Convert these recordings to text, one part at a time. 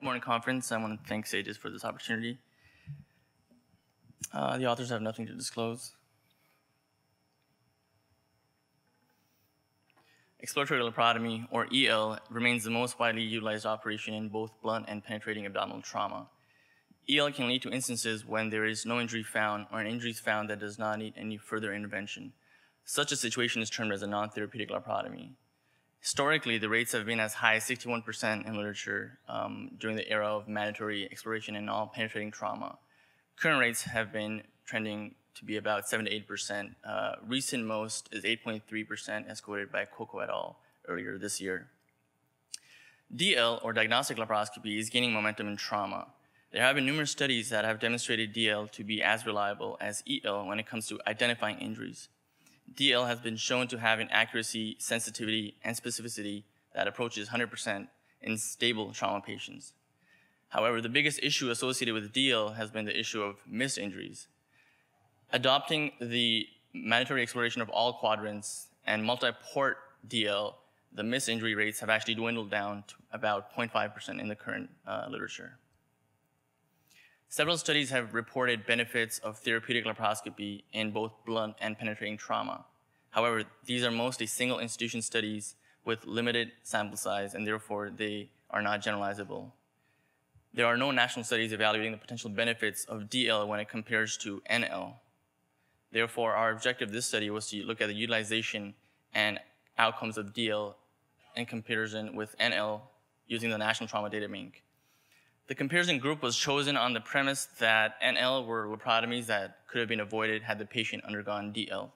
Good morning, conference. I want to thank SAGES for this opportunity. Uh, the authors have nothing to disclose. Exploratory laparotomy, or EL, remains the most widely utilized operation in both blunt and penetrating abdominal trauma. EL can lead to instances when there is no injury found or an injury is found that does not need any further intervention. Such a situation is termed as a non-therapeutic laparotomy. Historically, the rates have been as high as 61% in literature um, during the era of mandatory exploration and all penetrating trauma. Current rates have been trending to be about 7 to 8%. Uh, recent most is 8.3%, as quoted by Coco et al. earlier this year. DL, or diagnostic laparoscopy, is gaining momentum in trauma. There have been numerous studies that have demonstrated DL to be as reliable as EL when it comes to identifying injuries. DL has been shown to have an accuracy, sensitivity, and specificity that approaches 100% in stable trauma patients. However, the biggest issue associated with DL has been the issue of missed injuries. Adopting the mandatory exploration of all quadrants and multi-port DL, the missed injury rates have actually dwindled down to about 0.5% in the current uh, literature. Several studies have reported benefits of therapeutic laparoscopy in both blunt and penetrating trauma. However, these are mostly single institution studies with limited sample size, and therefore they are not generalizable. There are no national studies evaluating the potential benefits of DL when it compares to NL. Therefore, our objective of this study was to look at the utilization and outcomes of DL in comparison with NL using the National Trauma Data Bank. The comparison group was chosen on the premise that NL were laparotomies that could have been avoided had the patient undergone DL.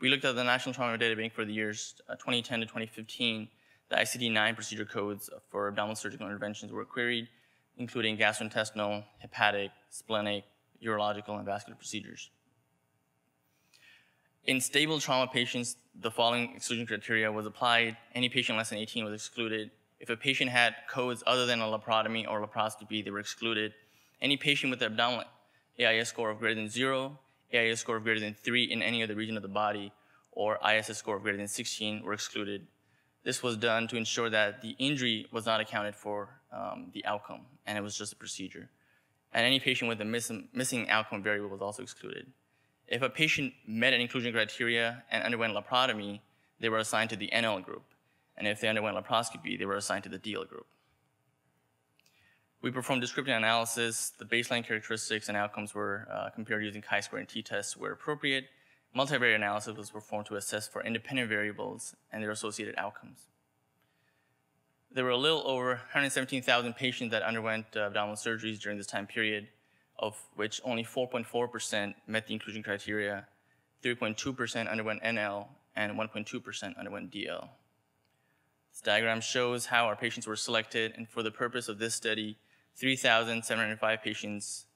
We looked at the National Trauma Data Bank for the years uh, 2010 to 2015. The ICD-9 procedure codes for abdominal surgical interventions were queried, including gastrointestinal, hepatic, splenic, urological, and vascular procedures. In stable trauma patients, the following exclusion criteria was applied. Any patient less than 18 was excluded. If a patient had codes other than a laparotomy or laparoscopy, they were excluded. Any patient with an abdominal AIS score of greater than zero, AIS score of greater than three in any other region of the body, or ISS score of greater than 16 were excluded. This was done to ensure that the injury was not accounted for um, the outcome, and it was just a procedure. And any patient with a miss missing outcome variable was also excluded. If a patient met an inclusion criteria and underwent laparotomy, they were assigned to the NL group and if they underwent laparoscopy, they were assigned to the DL group. We performed descriptive analysis. The baseline characteristics and outcomes were uh, compared using chi-square and t-tests where appropriate. Multivariate analysis was performed to assess for independent variables and their associated outcomes. There were a little over 117,000 patients that underwent uh, abdominal surgeries during this time period, of which only 4.4% met the inclusion criteria, 3.2% underwent NL, and 1.2% underwent DL. This diagram shows how our patients were selected, and for the purpose of this study, 3,705 patients,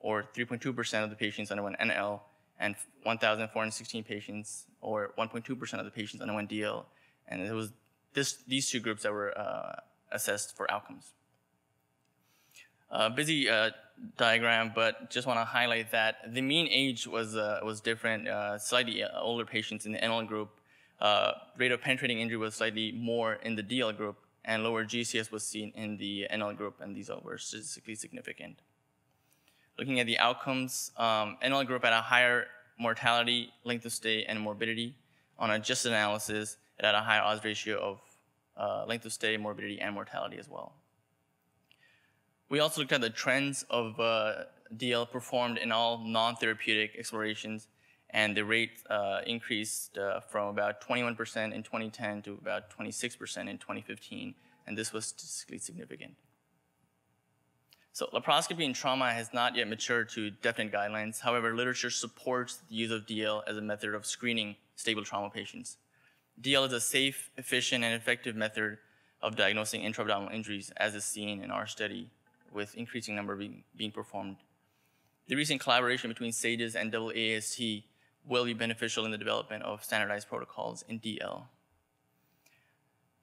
or 3.2% of the patients underwent NL, and 1,416 patients, or 1.2% of the patients underwent DL, and it was this, these two groups that were uh, assessed for outcomes. Uh, busy uh, diagram, but just want to highlight that the mean age was uh, was different. Uh, slightly older patients in the NL group uh, rate of penetrating injury was slightly more in the DL group, and lower GCS was seen in the NL group, and these all were statistically significant. Looking at the outcomes, um, NL group had a higher mortality, length of stay, and morbidity. On adjusted analysis, it had a higher odds ratio of uh, length of stay, morbidity, and mortality as well. We also looked at the trends of uh, DL performed in all non-therapeutic explorations and the rate uh, increased uh, from about 21% in 2010 to about 26% in 2015, and this was statistically significant. So laparoscopy in trauma has not yet matured to definite guidelines. However, literature supports the use of DL as a method of screening stable trauma patients. DL is a safe, efficient, and effective method of diagnosing intra-abdominal injuries, as is seen in our study, with increasing number being, being performed. The recent collaboration between SAGES and AAST will be beneficial in the development of standardized protocols in DL.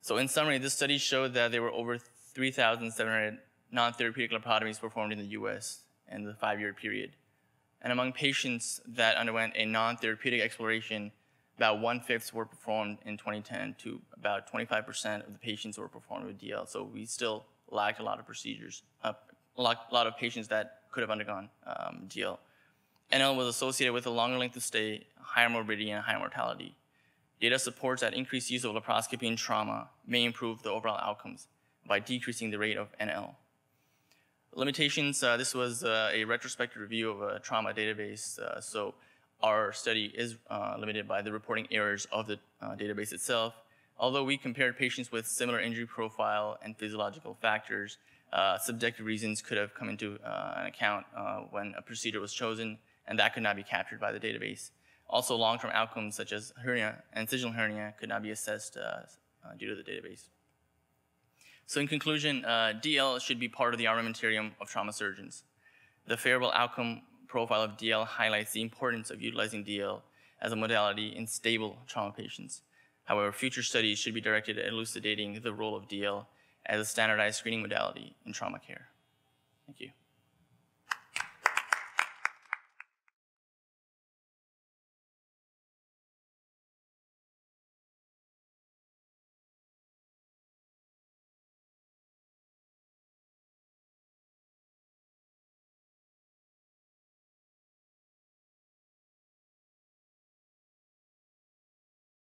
So in summary, this study showed that there were over 3,700 non-therapeutic laparotomies performed in the US in the five-year period. And among patients that underwent a non-therapeutic exploration, about one-fifth were performed in 2010 to about 25% of the patients were performed with DL. So we still lacked a lot of procedures, uh, a lot, of patients that could have undergone um, DL. NL was associated with a longer length of stay, higher morbidity, and higher mortality. Data supports that increased use of laparoscopy in trauma may improve the overall outcomes by decreasing the rate of NL. Limitations, uh, this was uh, a retrospective review of a trauma database, uh, so our study is uh, limited by the reporting errors of the uh, database itself. Although we compared patients with similar injury profile and physiological factors, uh, subjective reasons could have come into an account when a procedure was chosen, and that could not be captured by the database. Also, long-term outcomes such as hernia and incisional hernia could not be assessed due to the database. So in conclusion, uh, DL should be part of the armamentarium of trauma surgeons. The favorable outcome profile of DL highlights the importance of utilizing DL as a modality in stable trauma patients. However, future studies should be directed at elucidating the role of DL as a standardized screening modality in trauma care. Thank you.